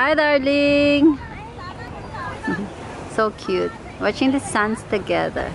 Hi, darling. so cute. Watching the suns together.